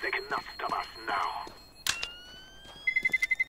They cannot stop us now.